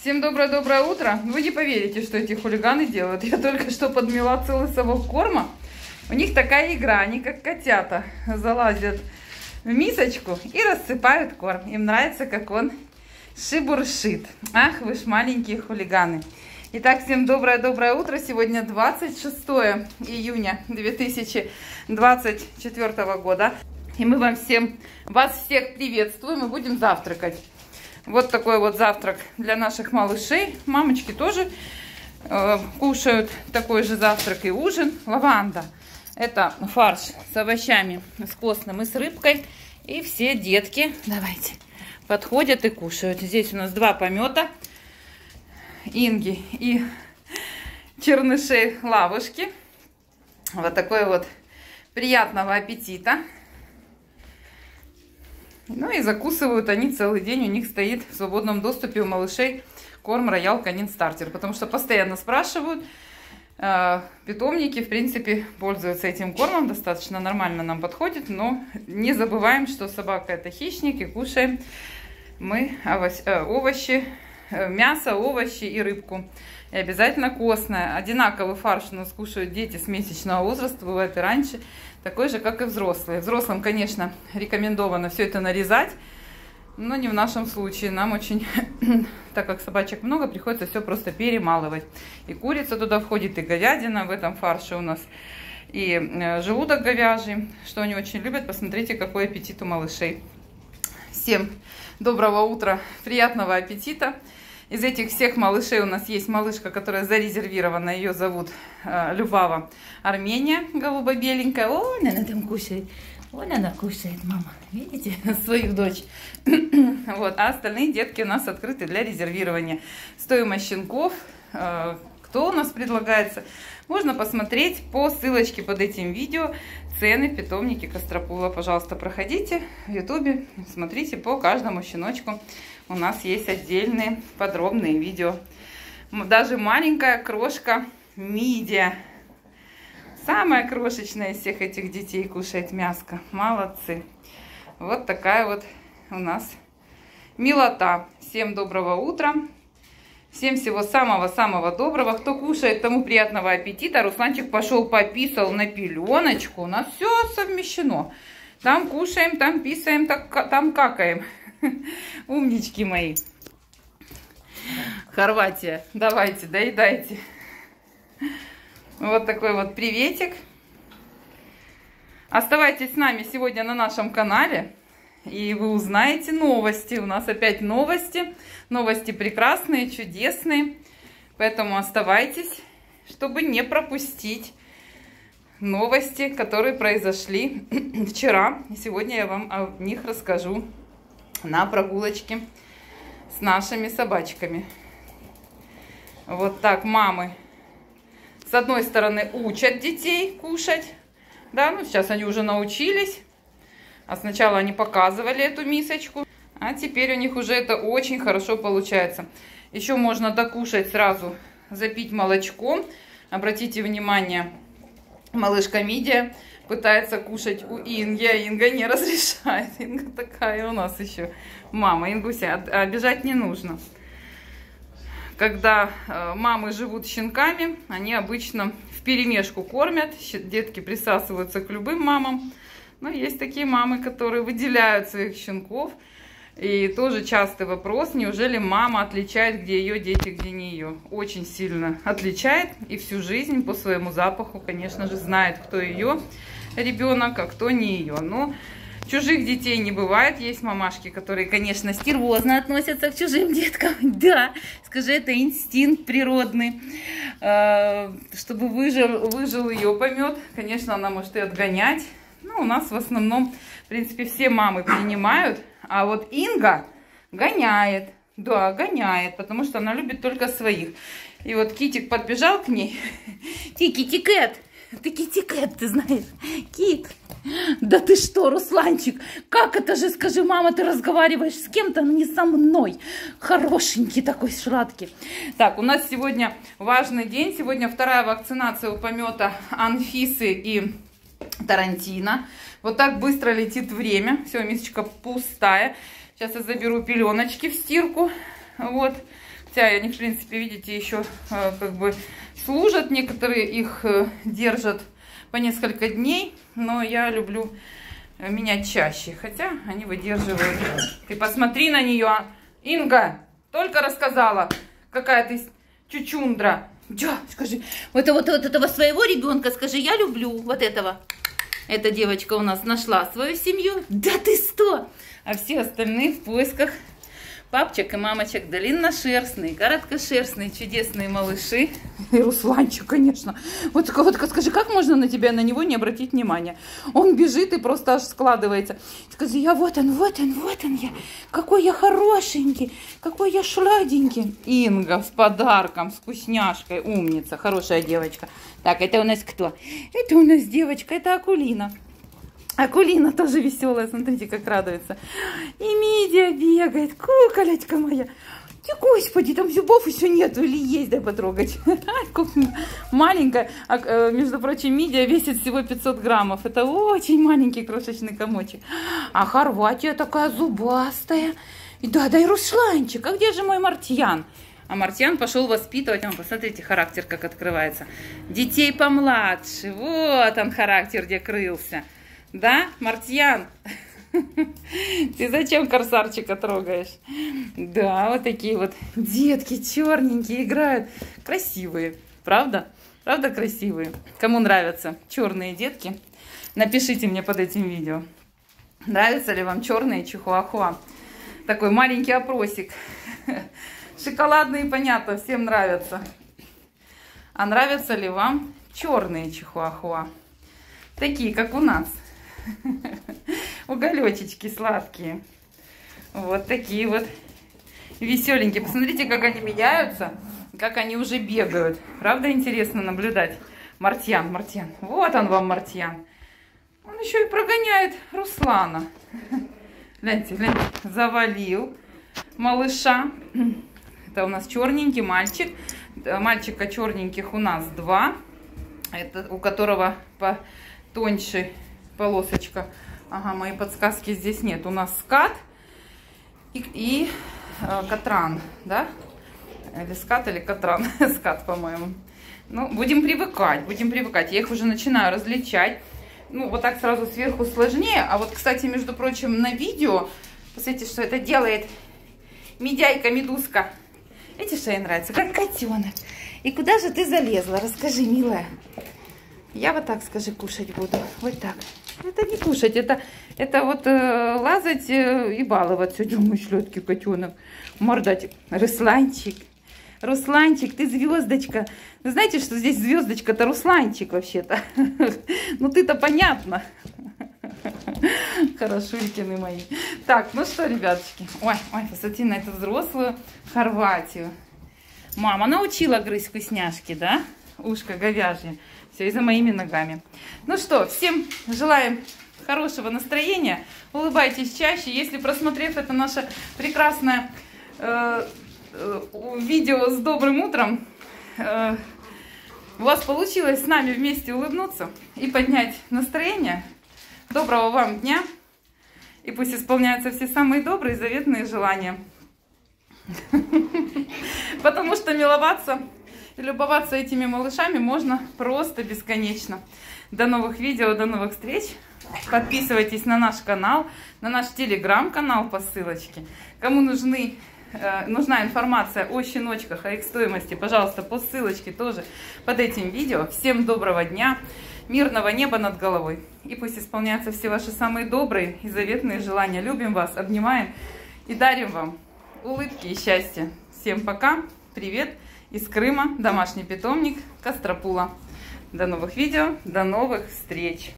Всем доброе-доброе утро. Вы не поверите, что эти хулиганы делают. Я только что подмела целый совок корма. У них такая игра, они как котята залазят в мисочку и рассыпают корм. Им нравится, как он шибуршит. Ах, вы ж маленькие хулиганы. Итак, всем доброе-доброе утро. Сегодня 26 июня 2024 года. И мы вам всем, вас всех приветствуем и будем завтракать. Вот такой вот завтрак для наших малышей. Мамочки тоже э, кушают такой же завтрак и ужин. Лаванда. Это фарш с овощами, с костным и с рыбкой. И все детки, давайте, подходят и кушают. Здесь у нас два помета. Инги и чернышей лавушки. Вот такой вот приятного аппетита. Ну и закусывают они целый день. У них стоит в свободном доступе у малышей корм Роял Канин Стартер. Потому что постоянно спрашивают. Э, питомники, в принципе, пользуются этим кормом. Достаточно нормально нам подходит. Но не забываем, что собака это хищник. И кушаем мы овощи, э, овощи э, мясо, овощи и рыбку. И обязательно костное. Одинаковый фарш у нас кушают дети с месячного возраста. Бывает и раньше такой же, как и взрослые. Взрослым, конечно, рекомендовано все это нарезать, но не в нашем случае. Нам очень, так как собачек много, приходится все просто перемалывать. И курица туда входит, и говядина в этом фарше у нас, и э, желудок говяжий, что они очень любят. Посмотрите, какой аппетит у малышей. Всем доброго утра, приятного аппетита. Из этих всех малышей у нас есть малышка, которая зарезервирована. Ее зовут э, Любава Армения, голубо-беленькая. О, она там кушает. Вон она кушает, мама. Видите, свою дочь. вот. А остальные детки у нас открыты для резервирования. Стоимость щенков, э, кто у нас предлагается, можно посмотреть по ссылочке под этим видео. Цены в питомнике Костропула. Пожалуйста, проходите в ютубе, смотрите по каждому щеночку у нас есть отдельные подробные видео. Даже маленькая крошка Мидия. Самая крошечная из всех этих детей кушает мяско. Молодцы. Вот такая вот у нас милота. Всем доброго утра. Всем всего самого-самого доброго. Кто кушает, тому приятного аппетита. Русланчик пошел пописал на пеленочку. У нас все совмещено. Там кушаем, там писаем, там какаем. Умнички мои. Хорватия. Давайте, доедайте. Вот такой вот приветик. Оставайтесь с нами сегодня на нашем канале. И вы узнаете новости. У нас опять новости. Новости прекрасные, чудесные. Поэтому оставайтесь, чтобы не пропустить новости, которые произошли вчера. И сегодня я вам о них расскажу на прогулочке с нашими собачками. Вот так мамы с одной стороны учат детей кушать. Да, ну сейчас они уже научились. А сначала они показывали эту мисочку. А теперь у них уже это очень хорошо получается. Еще можно докушать сразу, запить молочком. Обратите внимание, малышка Мидия пытается кушать у Инги, а Инга не разрешает. Инга такая у нас еще мама. Ингуся, обижать не нужно. Когда э, мамы живут щенками, они обычно в перемешку кормят. Детки присасываются к любым мамам. Но есть такие мамы, которые выделяют своих щенков. И тоже частый вопрос, неужели мама отличает, где ее дети, где не ее. Очень сильно отличает и всю жизнь по своему запаху, конечно же, знает, кто ее ребенок, а кто не ее. Но чужих детей не бывает. Есть мамашки, которые, конечно, стервозно относятся к чужим деткам. Да, скажи, это инстинкт природный. А, чтобы выжил, выжил ее помет, конечно, она может и отгонять. Ну, у нас в основном, в принципе, все мамы принимают. А вот Инга гоняет. Да, гоняет, потому что она любит только своих. И вот Китик подбежал к ней. Ти, Китикет, ты китикет, ты знаешь. Кит. Да ты что, Русланчик, как это же, скажи, мама, ты разговариваешь с кем-то, но не со мной. Хорошенький такой шладкий. Так, у нас сегодня важный день. Сегодня вторая вакцинация у помета Анфисы и Тарантино. Вот так быстро летит время. Все, мисочка пустая. Сейчас я заберу пеленочки в стирку. Вот. Хотя они, в принципе, видите, еще э, как бы служат. Некоторые их э, держат по несколько дней. Но я люблю э, менять чаще. Хотя они выдерживают. Ты посмотри на нее. Инга, только рассказала, какая ты чучундра. Да, скажи, вот, вот, вот этого своего ребенка, скажи, я люблю вот этого. Эта девочка у нас нашла свою семью. Да ты сто! А все остальные в поисках папчик и мамочек длинношерстные, короткошерстные, чудесные малыши. И Русланчик, конечно. Вот, вот скажи, как можно на тебя, на него не обратить внимания? Он бежит и просто аж складывается. Скажи, я вот он, вот он, вот он я. Какой я хорошенький, какой я шладенький. Инга с подарком, с вкусняшкой, умница, хорошая девочка. Так, это у нас кто? Это у нас девочка, это Акулина. Акулина тоже веселая, смотрите, как радуется. И Мидия бегает, куколечка моя. Ты, господи, там зубов еще нету или есть, дай потрогать. Маленькая, а, э, между прочим, мидия весит всего 500 граммов. Это очень маленький крошечный комочек. А Хорватия такая зубастая. И да, да и Русланчик, а где же мой Мартьян? А Мартьян пошел воспитывать. Вон, посмотрите, характер как открывается. Детей помладше. Вот он характер, где крылся. Да, Мартьян? Ты зачем корсарчика трогаешь? Да, вот такие вот детки черненькие играют. Красивые, правда? Правда красивые? Кому нравятся черные детки? Напишите мне под этим видео. Нравятся ли вам черные чихуахуа? Такой маленький опросик. Шоколадные, понятно, всем нравятся. А нравятся ли вам черные чихуахуа? Такие, как у нас. Уголечечки сладкие. Вот такие вот веселенькие. Посмотрите, как они меняются, как они уже бегают. Правда интересно наблюдать? Мартьян, Мартьян. Вот он вам, Мартьян. Он еще и прогоняет Руслана. Гляньте, гляньте. Завалил малыша. Это у нас черненький мальчик. Мальчика черненьких у нас два. Это у которого потоньше полосочка. Ага, мои подсказки здесь нет. У нас скат и, и э, катран, да? Или скат, или катран. скат, по-моему. Ну, будем привыкать, будем привыкать. Я их уже начинаю различать. Ну, вот так сразу сверху сложнее. А вот, кстати, между прочим, на видео, посмотрите, что это делает медяйка, медузка. Видите, что ей нравится? Как котенок. И куда же ты залезла? Расскажи, милая. Я вот так, скажи, кушать буду. Вот так. Это не кушать, это, это вот э, лазать э, и баловаться. Дюма шлетки котенок. Мордать. Русланчик. Русланчик, ты звездочка. Вы знаете, что здесь звездочка-то Русланчик вообще-то? Ну ты-то понятно. Хорошулькины мои. Так, ну что, ребяточки. Ой, ой, посмотри на эту взрослую Хорватию. Мама научила грызть вкусняшки, да? Ушко говяжье. Все, и за моими ногами. Ну что, всем желаем хорошего настроения. Улыбайтесь чаще. Если просмотрев это наше прекрасное э, э, видео с добрым утром, э, у вас получилось с нами вместе улыбнуться и поднять настроение, доброго вам дня. И пусть исполняются все самые добрые заветные желания. Потому что миловаться любоваться этими малышами можно просто бесконечно. До новых видео, до новых встреч. Подписывайтесь на наш канал, на наш телеграм-канал по ссылочке. Кому нужны, э, нужна информация о щеночках, о их стоимости, пожалуйста, по ссылочке тоже под этим видео. Всем доброго дня, мирного неба над головой. И пусть исполняются все ваши самые добрые и заветные желания. Любим вас, обнимаем и дарим вам улыбки и счастья. Всем пока, привет! Из Крыма, домашний питомник Костропула. До новых видео, до новых встреч!